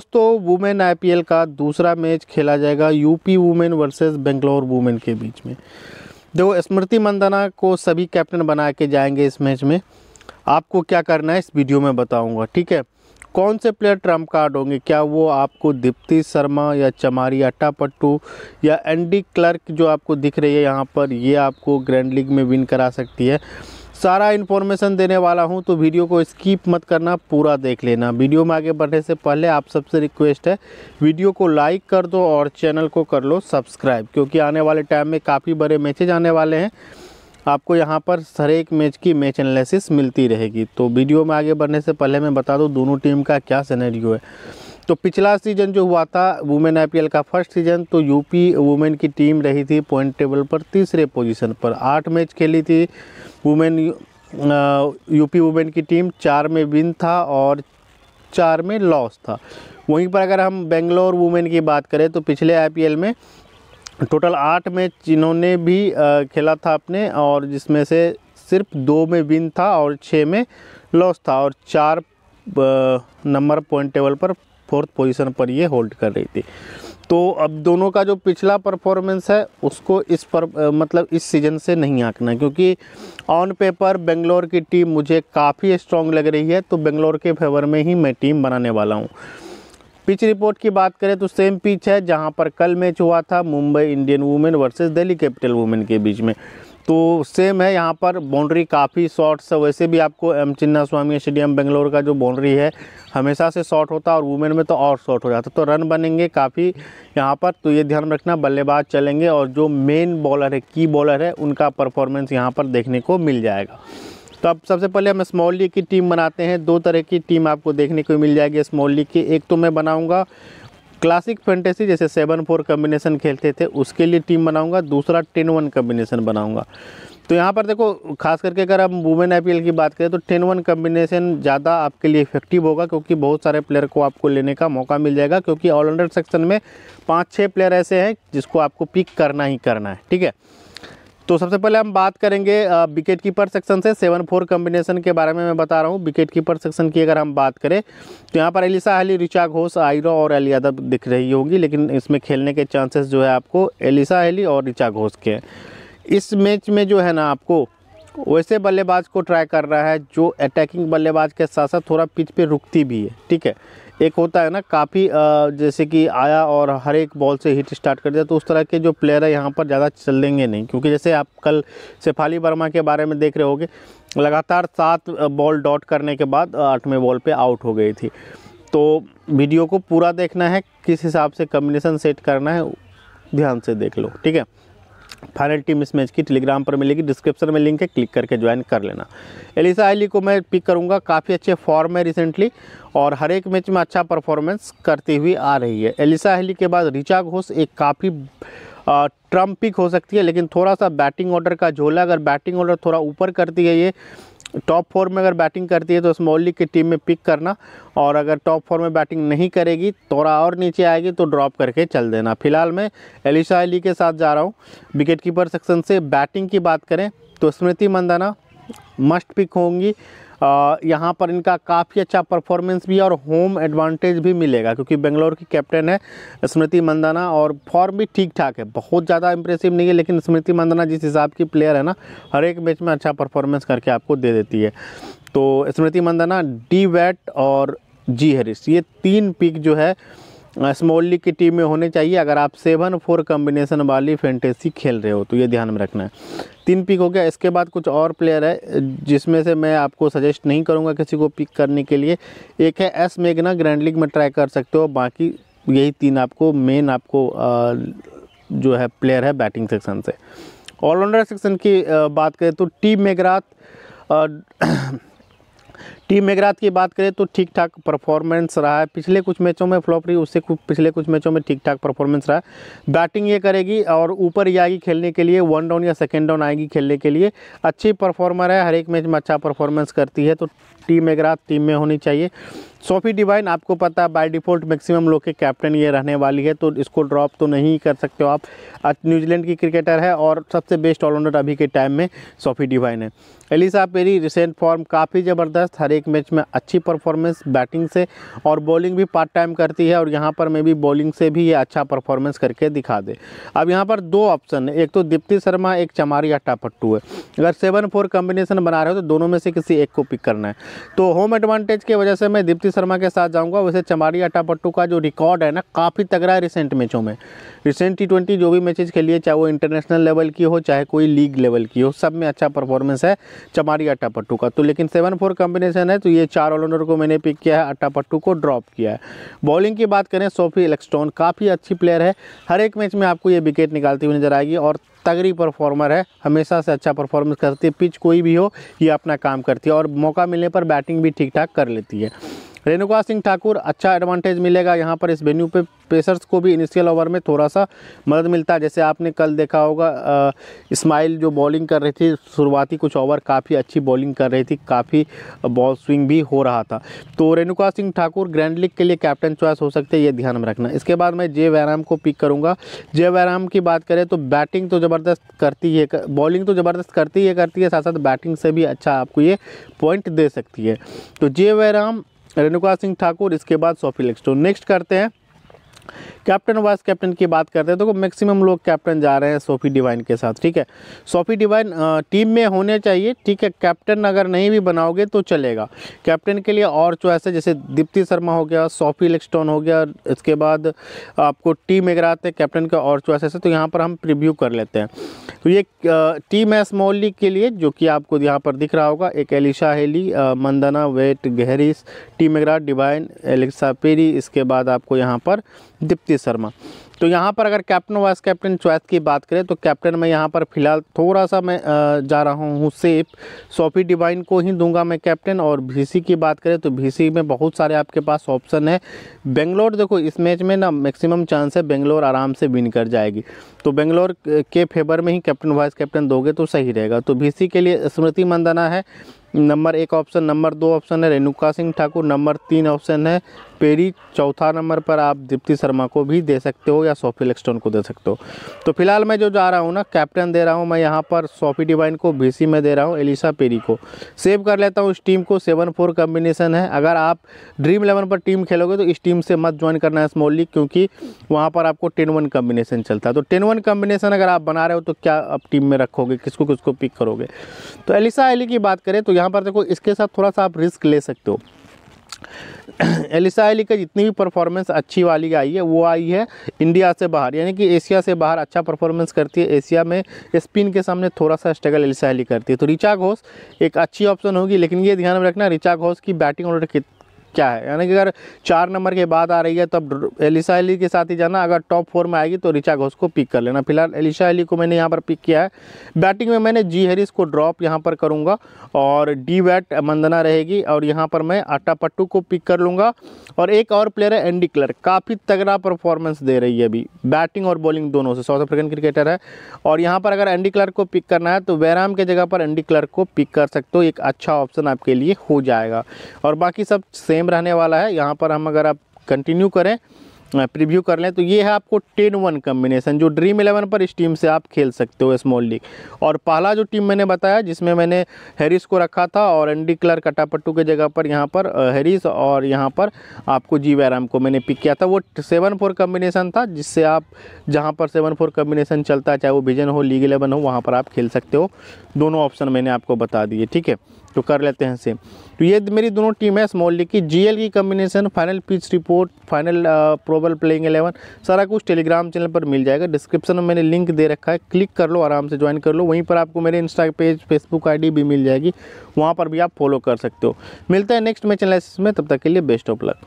दोस्तों women IPL का दूसरा मैच खेला जाएगा UP women versus Bangalore women के बीच में। देखो, स्मृति मंदाना को सभी कैप्टन बना के जाएँगे इस मैच में। आपको क्या करना है, इस वीडियो में बताऊँगा, ठीक है? कौन से प्लेयर ट्रंप कार्ड होंगे? क्या वो आपको दीप्ति शर्मा या चमारी अट्टापट्टू या एंडी क्लर्क जो आपको दिख रही है यहाँ पर, ये आपको ग्रैंड लीग में विन करा सकती है। सारा इन्फॉर्मेशन देने वाला हूँ तो वीडियो को स्किप मत करना, पूरा देख लेना। वीडियो में आगे बढ़ने से पहले आप सबसे रिक्वेस्ट है वीडियो को लाइक कर दो और चैनल को कर लो सब्सक्राइब क्योंकि आने वाले टाइम में काफ़ी बड़े मैचेज आने वाले हैं। आपको यहाँ पर हर एक मैच की मैच एनालिसिस मिलती रहेगी। तो वीडियो में आगे बढ़ने से पहले मैं बता दूँ, दोनों टीम का क्या सिनेरियो है। तो पिछला सीज़न जो हुआ था वुमेन आईपीएल का फ़र्स्ट सीज़न तो यूपी वुमेन की टीम रही थी पॉइंट टेबल पर तीसरे पोजीशन पर। आठ मैच खेली थी वुमेन यूपी वुमेन की टीम चार में विन था और चार में लॉस था। वहीं पर अगर हम बेंगलोर वुमेन की बात करें तो पिछले आईपीएल में टोटल आठ मैच जिन्होंने भी खेला था अपने, और जिसमें से सिर्फ़ दो में विन था और छः में लॉस था और चार नंबर पॉइंट टेबल पर फोर्थ पोजीशन पर ये होल्ड कर रही थी। तो अब दोनों का जो पिछला परफॉर्मेंस है, उसको इस पर मतलब इस सीज़न से नहीं आंकना क्योंकि ऑन पेपर बेंगलोर की टीम मुझे काफ़ी स्ट्रॉन्ग लग रही है तो बेंगलोर के फेवर में ही मैं टीम बनाने वाला हूँ। पिच रिपोर्ट की बात करें तो सेम पिच है, जहाँ पर कल मैच हुआ था Mumbai Indian women versus Delhi Capital women के बीच में। तो सेम है, यहाँ पर बाउंड्री काफ़ी शॉर्ट्स है। वैसे भी आपको एम चिन्ना स्वामी स्टेडियम बेंगलोर का जो बाउंड्री है, हमेशा से शॉर्ट होता है और वुमेन में तो और शॉर्ट हो जाता तो रन बनेंगे काफ़ी यहाँ पर तो ये ध्यान रखना, बल्लेबाज चलेंगे और जो मेन बॉलर है की बॉलर है, उनका परफॉर्मेंस यहाँ पर देखने को मिल जाएगा। तो अब सबसे पहले हम स्मॉल लीग की टीम बनाते हैं। दो तरह की टीम आपको देखने को मिल जाएगी स्मॉल लीग की। एक तो मैं बनाऊँगा क्लासिक फैंटेसी जैसे सेवन फोर कम्बिनेशन खेलते थे, उसके लिए टीम बनाऊँगा, दूसरा टेन वन कम्बिनेशन बनाऊँगा। तो यहाँ पर देखो, खास करके अगर हम वुमेन आईपीएल की बात करें तो टेन वन कम्बिनेशन ज़्यादा आपके लिए इफ़ेक्टिव होगा, क्योंकि बहुत सारे प्लेयर को आपको लेने का मौका मिल जाएगा, क्योंकि ऑलराउंडर सेक्शन में पाँच छः प्लेयर ऐसे हैं जिसको आपको पिक करना ही करना है, ठीक है? तो सबसे पहले हम बात करेंगे विकेट कीपर सेक्शन से सेवन फोर कम्बिनेशन के बारे में मैं बता रहा हूँ। विकेट कीपर सेक्शन की अगर हम बात करें तो यहाँ पर एलिसा अली रिचा घोष, आयरो और अली यादव दिख रही होगी, लेकिन इसमें खेलने के चांसेस जो है आपको एलिसा अली और रिचा घोष के इस मैच में जो है ना आपको, वैसे बल्लेबाज को ट्राई कर रहा है, जो अटैकिंग बल्लेबाज के साथ साथ थोड़ा पिच पे रुकती भी है, ठीक है? एक होता है ना, काफ़ी जैसे कि आया और हर एक बॉल से हिट स्टार्ट कर दिया तो उस तरह के जो प्लेयर है यहाँ पर ज़्यादा चलेंगे नहीं, क्योंकि जैसे आप कल शेफाली वर्मा के बारे में देख रहे होगे, लगातार सात बॉल डॉट करने के बाद आठवें बॉल पे आउट हो गई थी। तो वीडियो को पूरा देखना है, किस हिसाब से कम्बिनेशन सेट करना है, ध्यान से देख लो, ठीक है? फाइनल टीम इस मैच की टेलीग्राम पर मिलेगी डिस्क्रिप्शन में लिंक है क्लिक करके ज्वाइन कर लेना। एलिसा आइली को मैं पिक करूँगा, काफ़ी अच्छे फॉर्म में रिसेंटली और हर एक मैच में अच्छा परफॉर्मेंस करती हुई आ रही है। एलिसा आइली के बाद रिचा घोष एक काफ़ी ट्रंप पिक हो सकती है, लेकिन थोड़ा सा बैटिंग ऑर्डर का झोला, अगर बैटिंग ऑर्डर थोड़ा ऊपर करती है ये टॉप फोर में अगर बैटिंग करती है तो स्मॉल लीग की टीम में पिक करना और अगर टॉप फोर में बैटिंग नहीं करेगी, थोड़ा और नीचे आएगी तो ड्रॉप करके चल देना। फ़िलहाल मैं एलिशा अली के साथ जा रहा हूँ। विकेट कीपर सेक्शन से बैटिंग की बात करें तो स्मृति मंदाना मस्ट पिक होंगी। यहाँ पर इनका काफ़ी अच्छा परफॉर्मेंस भी और होम एडवांटेज भी मिलेगा, क्योंकि बेंगलोर की कैप्टन है स्मृति मंदाना और फॉर्म भी ठीक ठाक है। बहुत ज़्यादा इंप्रेसिव नहीं है, लेकिन स्मृति मंदाना जिस हिसाब की प्लेयर है ना, हर एक मैच में अच्छा परफॉर्मेंस करके आपको दे देती है। तो स्मृति मंदाना डी वैट और जी हैरिस ये तीन पिक जो है स्मॉल लीग की टीम में होने चाहिए। अगर आप सेवन फोर कम्बिनेशन वाली फैंटेसी खेल रहे हो तो ये ध्यान में रखना है। तीन पिक हो गया। इसके बाद कुछ और प्लेयर है, जिसमें से मैं आपको सजेस्ट नहीं करूँगा किसी को पिक करने के लिए। एक है एस मेगना ग्रैंड लीग में ट्राई कर सकते हो। बाकी यही तीन आपको मेन आपको जो है प्लेयर है बैटिंग सेक्शन से। ऑलराउंडर सेक्शन की बात करें तो टी मेगरात टीम मेघराज की बात करें तो ठीक ठाक परफॉर्मेंस रहा है। पिछले कुछ मैचों में फ्लॉप रही, उससे कुछ पिछले कुछ मैचों में ठीक ठाक परफॉर्मेंस रहा है। बैटिंग ये करेगी और ऊपर ही आएगी खेलने के लिए वन डाउन या सेकेंड डाउन आएगी खेलने के लिए। अच्छी परफॉर्मर है, हर एक मैच में अच्छा परफॉर्मेंस करती है तो टीम मेघराज टीम में होनी चाहिए। सोफी डिवाइन आपको पता है बाय डिफ़ॉल्ट मैक्सिमम लोग के कैप्टन ये रहने वाली है तो इसको ड्रॉप तो नहीं कर सकते हो आप। न्यूजीलैंड की क्रिकेटर है और सबसे बेस्ट ऑलराउंडर अभी के टाइम में सोफी डिवाइन है। एलिसा पेरी रिसेंट फॉर्म काफ़ी ज़बरदस्त, हर एक मैच में अच्छी परफॉर्मेंस बैटिंग से और बॉलिंग भी पार्ट टाइम करती है और यहाँ पर मे भी बॉलिंग से भी ये अच्छा परफॉर्मेंस करके दिखा दे। अब यहाँ पर दो ऑप्शन है एक तो दीप्ति शर्मा, एक चमारी अट्टा पट्टू है। अगर सेवन फोर कॉम्बिनेशन बना रहे हो तो दोनों में से किसी एक को पिक करना है। तो होम एडवांटेज की वजह से मैं दीप्ति शर्मा के साथ जाऊँगा। वैसे चमारी अट्टा पट्टू का जो रिकॉर्ड है ना, काफ़ी तगड़ा है रिसेंट मैचों में। रिसेंट टी ट्वेंटी जो भी मैचेज खेलिए चाहे वो इंटरनेशनल लेवल की हो, चाहे कोई लीग लेवल की हो, सब में अच्छा परफॉर्मेंस है चमारी अट्टा पट्टू का। तो लेकिन सेवन फोर कॉम्बिनेशन है तो ये चार ऑलराउंडर को मैंने पिक किया है अट्टा पट्टू को ड्रॉप किया है। बॉलिंग की बात करें सोफी इलेक्स्टोन काफ़ी अच्छी प्लेयर है। हर एक मैच में आपको ये विकेट निकालती हुई नज़र आएगी और तगड़ी परफॉर्मर है, हमेशा से अच्छा परफॉर्मेंस करती है। पिच कोई भी हो, ये अपना काम करती है और मौका मिलने पर बैटिंग भी ठीक ठाक कर लेती है। रेणुका सिंह ठाकुर अच्छा एडवांटेज मिलेगा यहाँ पर इस वेन्यू पे। पेसर्स को भी इनिशियल ओवर में थोड़ा सा मदद मिलता है। जैसे आपने कल देखा होगा इस्माइल जो बॉलिंग कर रही थी, शुरुआती कुछ ओवर काफ़ी अच्छी बॉलिंग कर रही थी। काफ़ी बॉल स्विंग भी हो रहा था। तो रेणुका सिंह ठाकुर ग्रैंड लीग के लिए कैप्टन चॉइस हो सकते हैं, ये ध्यान में रखना। इसके बाद मैं जे वैराम को पिक करूँगा। जे वैराम की बात करें तो बैटिंग तो ज़बरदस्त करती है बॉलिंग तो ज़बरदस्त करती है करती है साथ साथ बैटिंग से भी अच्छा आपको ये पॉइंट दे सकती है। तो जे वैराम रेणुका सिंह ठाकुर इसके बाद सोफी लेक्सटोन नेक्स्ट करते हैं। कैप्टन वाइस कैप्टन की बात करते हैं तो मैक्सिमम लोग कैप्टन जा रहे हैं सोफी डिवाइन के साथ, ठीक है? सोफी डिवाइन टीम में होने चाहिए, ठीक है? कैप्टन अगर नहीं भी बनाओगे तो चलेगा। कैप्टन के लिए और चॉइस है, जैसे दीप्ति शर्मा हो गया, सोफी लेक्स्टोन हो गया, इसके बाद आपको टीम अगर आते हैं, कैप्टन का और चॉइस है तो यहाँ पर हम प्रिव्यू कर लेते हैं। तो ये टीम है स्मॉल लीग के लिए, जो कि आपको यहाँ पर दिख रहा होगा, एक एलिशा हेली मंदना, वेट गहरीस टीम एग्रा डिवाइन, एलिक्सा पेरी, इसके बाद आपको यहाँ पर दीप्ति शर्मा। तो यहाँ पर अगर कैप्टन वाइस कैप्टन चॉइस की बात करें तो कैप्टन मैं यहाँ पर फ़िलहाल थोड़ा सा मैं जा रहा हूँ सेफ़ सोफी डिवाइन को ही दूँगा मैं कैप्टन और भीसी की बात करें तो भीसी में बहुत सारे आपके पास ऑप्शन है। बेंगलोर देखो, इस मैच में ना मैक्सिमम चांस है बेंगलोर आराम से विन कर जाएगी। तो बेंगलोर के फेवर में ही कैप्टन वाइस कैप्टन दोगे तो सही रहेगा। तो भीसी के लिए स्मृति मंदना है। नंबर एक ऑप्शन, नंबर दो ऑप्शन है रेणुका सिंह ठाकुर, नंबर तीन ऑप्शन है पेरी, चौथा नंबर पर आप दीप्ति शर्मा को भी दे सकते हो या सोफी लेक्स्टोन को दे सकते हो। तो फ़िलहाल मैं जो जा रहा हूँ ना, कैप्टन दे रहा हूँ मैं यहाँ पर सोफी डिवाइन को बीसी में दे रहा हूँ एलिसा पेरी को। सेव कर लेता हूँ इस टीम को, सेवन फोर कम्बिनेशन है। अगर आप ड्रीम इलेवन पर टीम खेलोगे तो इस टीम से मत ज्वाइन करना है स्मॉल लीग क्योंकि वहाँ पर आपको टेन वन कम्बिनेशन चलता है। तो टेन वन कम्बिनेशन अगर आप बना रहे हो तो क्या आप टीम में रखोगे? किसको किसको पिक करोगे? तो एलिसा एली की बात करें तो यहाँ पर देखो, इसके साथ थोड़ा सा आप रिस्क ले सकते हो। एलिसा एली का जितनी भी परफॉर्मेंस अच्छी वाली आई है, वो आई है इंडिया से बाहर। यानी कि एशिया से बाहर अच्छा परफॉर्मेंस करती है एशिया में। स्पिन के सामने थोड़ा सा स्ट्रगल एलिसा एली करती है। तो रिचा घोष एक अच्छी ऑप्शन होगी, लेकिन ये ध्यान में रखना, रिचा घोष की बैटिंग ऑर्डर क्या है? यानी कि अगर चार नंबर के बाद आ रही है, तब एलिशा अली के साथ ही जाना। अगर टॉप फोर में आएगी तो रिचा घोष को पिक कर लेना। फ़िलहाल एलिशा अली को मैंने यहाँ पर पिक किया है। बैटिंग में मैंने जी हेरिस को ड्रॉप यहाँ पर करूँगा और डी वैट मंदना रहेगी और यहाँ पर मैं आटा पट्टू को पिक कर लूँगा। और एक और प्लेयर है एंडी क्लर्क काफ़ी तगड़ा परफॉर्मेंस दे रही है अभी। बैटिंग और बॉलिंग दोनों से। साउथ अफ्रीकन क्रिकेटर है। और यहाँ पर अगर एंडी क्लर्क को पिक करना है तो वैराम के जगह पर एंडी क्लर्क को पिक कर सकते हो। एक अच्छा ऑप्शन आपके लिए हो जाएगा। और बाकी सब सेम रहने वाला है, यहाँ पर हम अगर आप कंटिन्यू करें प्रीव्यू कर लें तो ये है आपको टेन वन कम्बिनेशन जो ड्रीम इलेवन पर इस टीम से आप खेल सकते हो स्मॉल लीग और पहला जो टीम मैंने बताया, जिसमें मैंने हैरिस को रखा था और एंडी क्लर कटापट्टू के जगह पर यहाँ पर हैरिस और यहाँ पर आपको जी वैराम को मैंने पिक किया था। वो सेवन फोर कम्बिनेशन था, जिससे आप जहाँ पर सेवन फोर कम्बिनेशन चलता है, चाहे वो विजन हो लीग इलेवन हो, वहाँ पर आप खेल सकते हो। दोनों ऑप्शन मैंने आपको बता दिए, ठीक है? तो कर लेते हैं सेम तो ये मेरी दोनों टीम है स्मॉल लीग की जीएल की combination final pitch report final probable playing eleven सारा कुछ टेलीग्राम चैनल पर मिल जाएगा। डिस्क्रिप्शन में मैंने लिंक दे रखा है। क्लिक कर लो, आराम से ज्वाइन कर लो। वहीं पर आपको मेरे इंस्टा पेज फेसबुक आईडी भी मिल जाएगी। वहाँ पर भी आप फॉलो कर सकते हो। मिलता है नेक्स्ट मैच एनालिसिस में। तब तक के लिए बेस्ट ऑफ़ लक